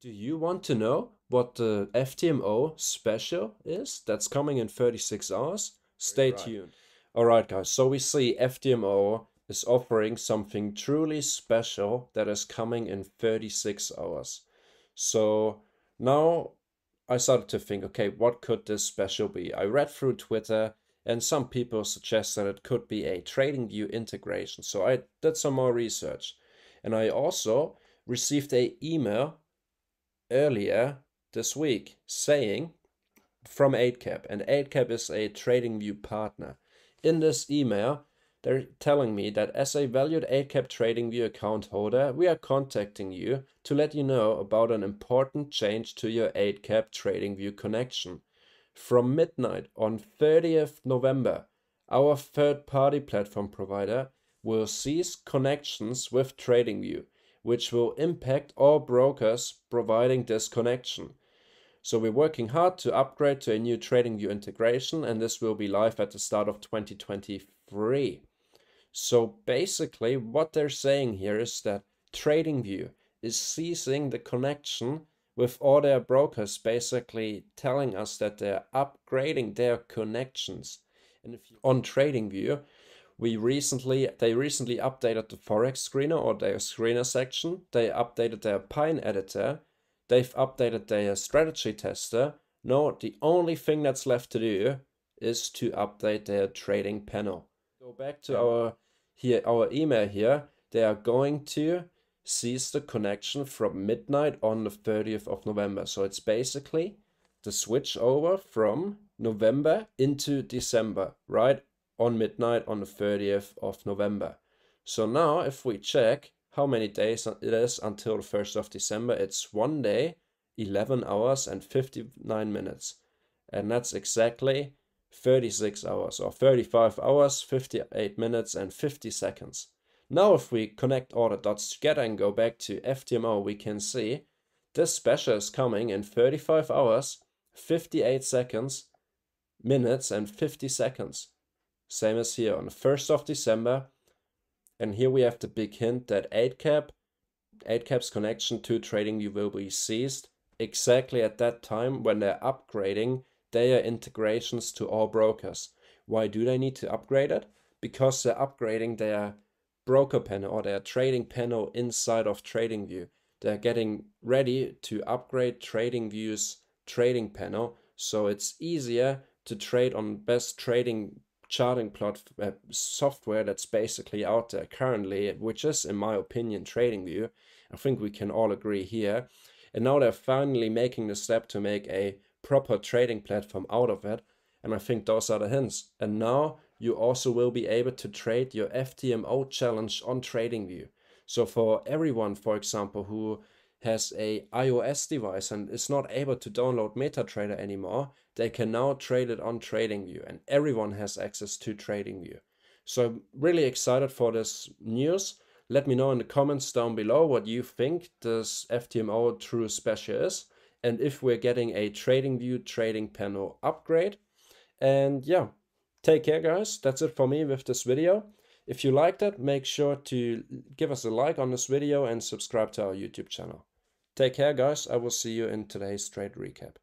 Do you want to know what the FTMO special is that's coming in 36 hours? Stay right. tuned. Alright guys, so we see FTMO is offering something truly special that is coming in 36 hours. So now I started to think, okay, what could this special be? I read through Twitter and some people suggest that it could be a TradingView integration. So I did some more research and I also received a email earlier this week saying from Eightcap, and Eightcap is a TradingView partner. In this email, they're telling me that as a valued Eightcap TradingView account holder, we are contacting you to let you know about an important change to your Eightcap TradingView connection. From midnight on 30th November, our third-party platform provider will cease connections with TradingView which will impact all brokers providing this connection. So we're working hard to upgrade to a new TradingView integration and this will be live at the start of 2023. So basically what they're saying here is that TradingView is ceasing the connection with all their brokers basically telling us that they're upgrading their connections. And if you on TradingView, we recently they recently updated the forex screener or their screener section. They updated their pine editor. They've updated their strategy tester. No the only thing that's left to do is to update their trading panel. Go back to our here our email here. They are going to cease the connection from midnight on the 30th of november. So it's basically the switch over from november into december right on midnight on the 30th of November. So now if we check how many days it is until the 1st of December, it's one day, 11 hours and 59 minutes. And that's exactly 36 hours or 35 hours, 58 minutes and 50 seconds. Now if we connect all the dots together and go back to FTMO, we can see this special is coming in 35 hours, 58 seconds, minutes and 50 seconds. Same as here on the 1st of December. And here we have the big hint that Eightcap, Eightcap's connection to TradingView will be ceased exactly at that time when they're upgrading their integrations to all brokers. Why do they need to upgrade it? Because they're upgrading their broker panel or their trading panel inside of TradingView. They're getting ready to upgrade TradingView's trading panel so it's easier to trade on best trading charting plot uh, software that's basically out there currently, which is, in my opinion, TradingView. I think we can all agree here. And now they're finally making the step to make a proper trading platform out of it. And I think those are the hints. And now you also will be able to trade your FTMO challenge on TradingView. So for everyone, for example, who has a iOS device and is not able to download MetaTrader anymore, they can now trade it on TradingView and everyone has access to TradingView. So really excited for this news. Let me know in the comments down below what you think this FTMO True Special is and if we're getting a TradingView trading panel upgrade. And yeah, take care guys. That's it for me with this video. If you liked it, make sure to give us a like on this video and subscribe to our YouTube channel. Take care, guys. I will see you in today's trade recap.